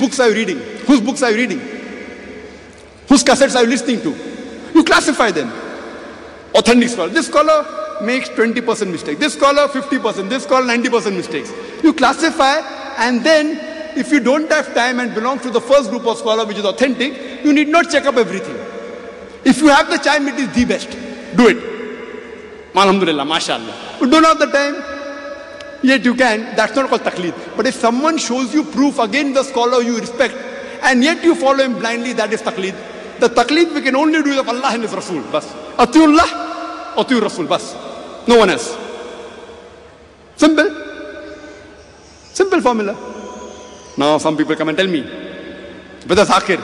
books are you reading? Whose books are you reading? Whose cassettes are you listening to? You classify them. Authentic scholar. This scholar makes 20% mistake. This scholar 50%. This scholar 90% mistakes. You classify and then if you don't have time and belong to the first group of scholar which is authentic, you need not check up everything. If you have the time, it is the best. Do it. Alhamdulillah, mashallah. But don't have the time, yet you can. That's not called taqlid. But if someone shows you proof against the scholar you respect, and yet you follow him blindly, that is taqlid. The taqlid we can only do of Allah and His Rasul. Bas. Atiullah, atiur Rasul. Bas. No one else. Simple. Simple formula. Now some people come and tell me, Brother Zakir,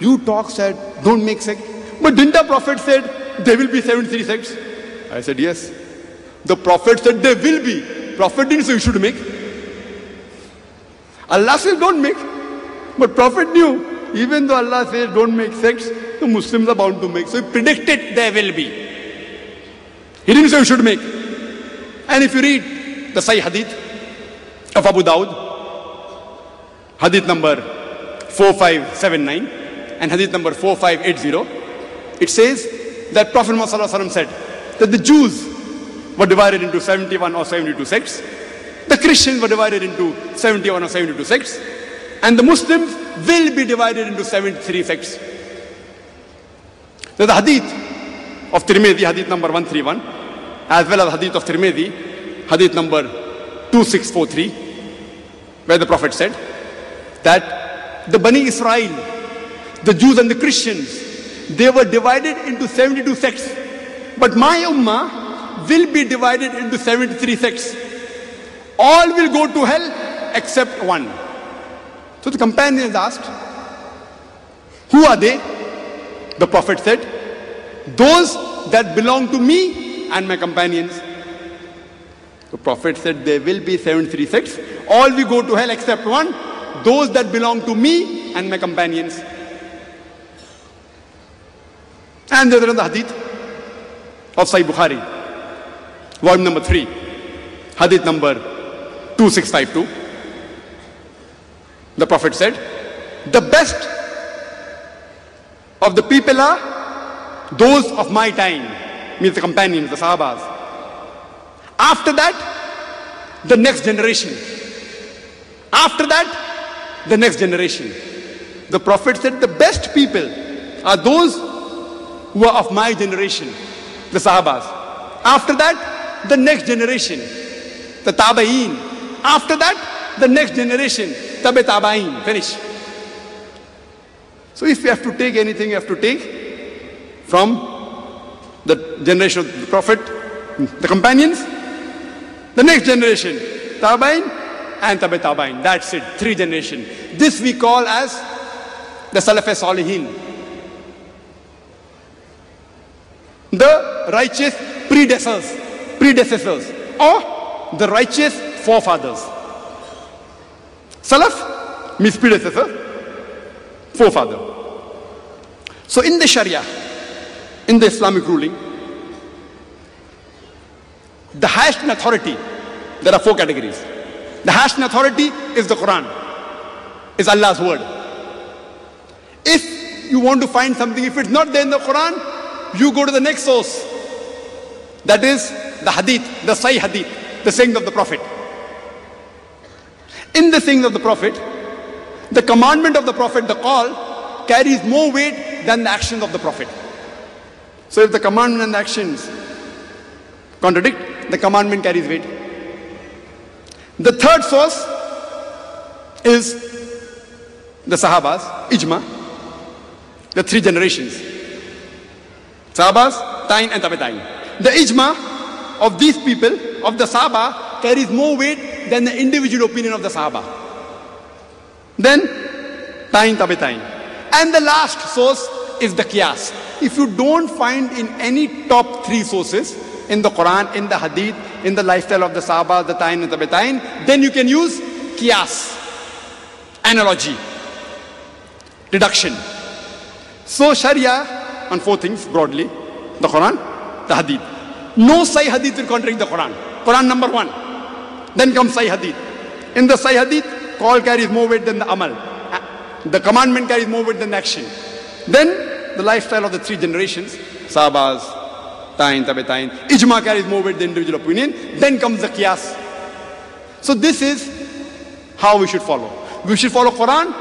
you talk said, don't make sect. But didn't the Prophet said there will be 73 sects? I said, yes. The Prophet said there will be. Prophet didn't say you should make. Allah says don't make. But Prophet knew, even though Allah says don't make sects, the Muslims are bound to make. So he predicted there will be. He didn't say you should make. And if you read the Sahih Hadith of Abu Dawud, Hadith number 4579 and Hadith number 4580, it says that Prophet Muhammad said that the Jews were divided into 71 or 72 sects, the Christians were divided into 71 or 72 sects, and the Muslims will be divided into 73 sects. There's the Hadith of Tirmidhi, Hadith number 131, as well as Hadith of Tirmidhi, Hadith number 2643, where the Prophet said that the Bani Israel, the Jews and the Christians, they were divided into 72 sects. But my ummah will be divided into 73 sects. All will go to hell except one. So the companions asked, Who are they? The Prophet said, Those that belong to me and my companions. The Prophet said, There will be 73 sects. All will go to hell except one. Those that belong to me and my companions. And there's another hadith of Sahih Bukhari, volume number 3, hadith number 2652. The Prophet said, The best of the people are those of my time, means the companions, the Sahabas. After that, the next generation. After that, the next generation. The Prophet said, The best people are those who are of my generation, the Sahabas. After that, the next generation, the Tabaeen. After that, the next generation, Tabe Tabaeen. Finish. So if you have to take anything, you have to take from the generation of the Prophet, the companions, the next generation, Tabain and Tabe Tabain. That's it, three generation. This we call as the Salaf Salihin. The righteous predecessors, predecessors, or the righteous forefathers. Salaf means predecessor, forefather. So in the Sharia, in the Islamic ruling, the highest in authority, there are four categories. The highest in authority is the Quran, is Allah's word. If you want to find something, if it's not there in the Quran, you go to the next source. That is the hadith, the Sahih hadith, the sayings of the Prophet. In the sayings of the Prophet, the commandment of the Prophet, the qaul, carries more weight than the actions of the Prophet. So if the commandment and the actions contradict, the commandment carries weight. The third source is the Sahabas, Ijma, the three generations. Sahabas, Tain and Tabetain. The Ijma of these people, of the Sahaba, carries more weight than the individual opinion of the Sahaba. Then, Tain Tabetain. And the last source is the Qiyas. If you don't find in any top three sources, in the Quran, in the Hadith, in the lifestyle of the Sahaba, the Tain and the then you can use Qiyas, analogy, deduction. So Sharia on four things broadly, the Quran, the Hadith. No Sahih Hadith will contradict the Quran. Quran number one. Then comes Sahih Hadith. In the Sahih Hadith, qaul carries more weight than the Amal. The commandment carries more weight than the action. Then the lifestyle of the three generations, Sahabas, Tain, Tabetain, Ijma carries more weight than individual opinion. Then comes the Qiyas. So this is how we should follow. We should follow Quran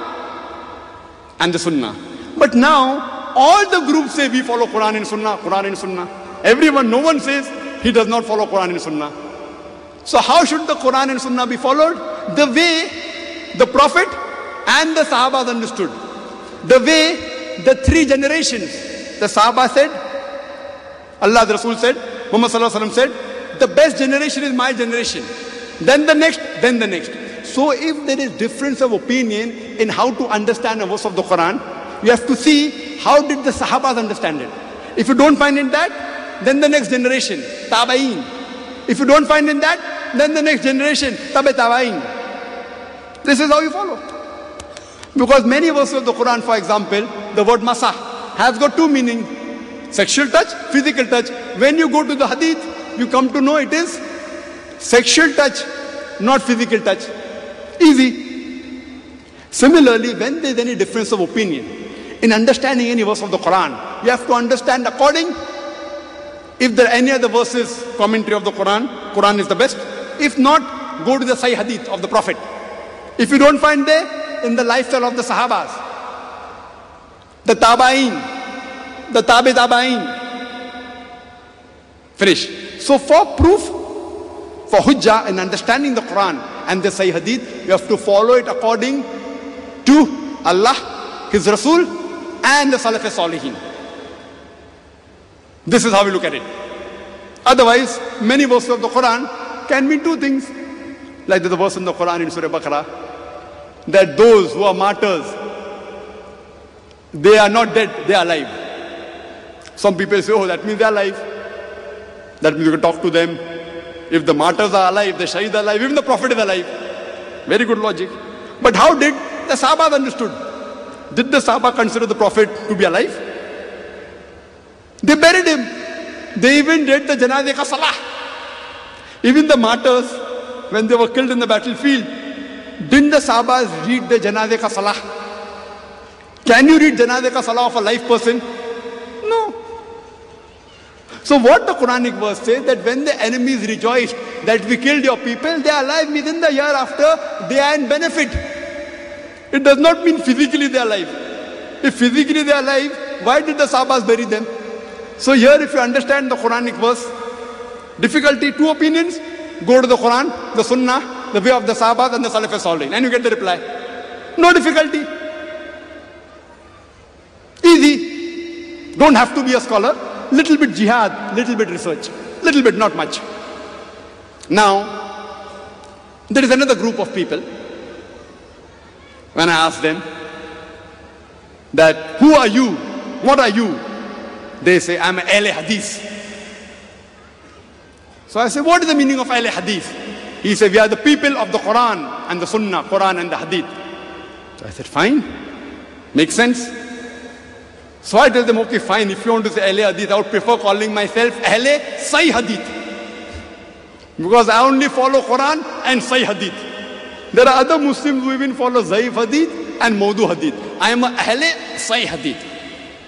and the Sunnah. But now all the groups say we follow Quran and Sunnah, Quran and Sunnah. Everyone, no one says he does not follow Quran and Sunnah. So how should the Quran and Sunnah be followed? The way the Prophet and the Sahabas understood. The way the three generations, the Sahaba said, Allah the Rasul said, Muhammad said, the best generation is my generation. Then the next, then the next. So if there is difference of opinion in how to understand a verse of the Quran, you have to see how did the Sahabas understand it. If you don't find in that, then the next generation, Tabaeen. If you don't find in that, then the next generation, Tabe Tabaeen. This is how you follow. Because many verses of the Quran, for example, the word masah has got two meanings. Sexual touch, physical touch. When you go to the hadith, you come to know it is sexual touch, not physical touch. Easy. Similarly, when there is any difference of opinion in understanding any verse of the Quran, you have to understand according if there are any other verses, commentary of the Quran, Quran is the best. If not, go to the Sahih Hadith of the Prophet. If you don't find there, in the lifestyle of the Sahabas, the Tabain, the Tabi Tabain. Finish. So for proof, for hujjah and understanding the Quran and the Sahih Hadith, you have to follow it according to Allah, His Rasul, and the Salaf Salihin. This is how we look at it. Otherwise, many verses of the Quran can mean two things. Like the verse in the Quran in Surah Baqarah, that those who are martyrs, they are not dead, they are alive. Some people say, oh, that means they are alive. That means you can talk to them. If the martyrs are alive, the shaheed are alive, even the prophet is alive. Very good logic. But how did the Sahaba understood? Did the Sahaba consider the prophet to be alive? They buried him. They even did the Janazeh ka salah. Even the martyrs, when they were killed in the battlefield, didn't the Sahabas read the Janazeh ka salah? Can you read Janazeh ka salah of a live person? No. So what the Quranic verse says that when the enemies rejoiced that we killed your people, they are alive within the year after, they are in benefit. It does not mean physically they are alive. If physically they are alive, why did the Sahabas bury them? So here if you understand the Quranic verse, difficulty, two opinions, go to the Quran, the Sunnah, the way of the Sahabas and the Salaf Salihin and you get the reply. No difficulty. Easy. Don't have to be a scholar. Little bit jihad, little bit research. Little bit, not much. Now, there is another group of people. When I ask them that, who are you? What are you? They say, I'm Ahl Hadith. So I say, what is the meaning of Ahl Hadith? He said, we are the people of the Quran and the Sunnah, Quran and the Hadith. So I said, fine. Makes sense. So I tell them, okay, fine. If you want to say Ahl Hadith, I would prefer calling myself Ahl Sahih Hadith. Because I only follow Quran and Sahih Hadith. There are other Muslims who even follow Zaif Hadith and Maudu Hadith. I am a Ahl Sahih Hadith.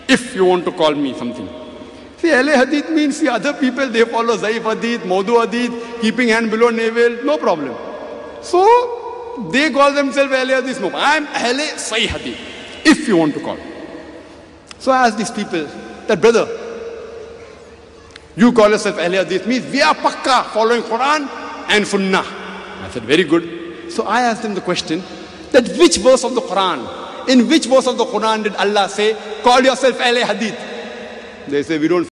If you want to call me something. See, Ahl Hadith means see other people, they follow Zaif Hadith, Maudu Hadith, keeping hand below navel, no problem. So, they call themselves Ahl Hadith. No, I am Ahl Sahih Hadith. If you want to call. So I asked these people, that brother, you call yourself Ahl Hadith means we are pakka following Quran and Sunnah. I said, very good. So I asked them the question, that which verse of the Quran, in which verse of the Quran did Allah say, call yourself Ahl Hadith? They say, we don't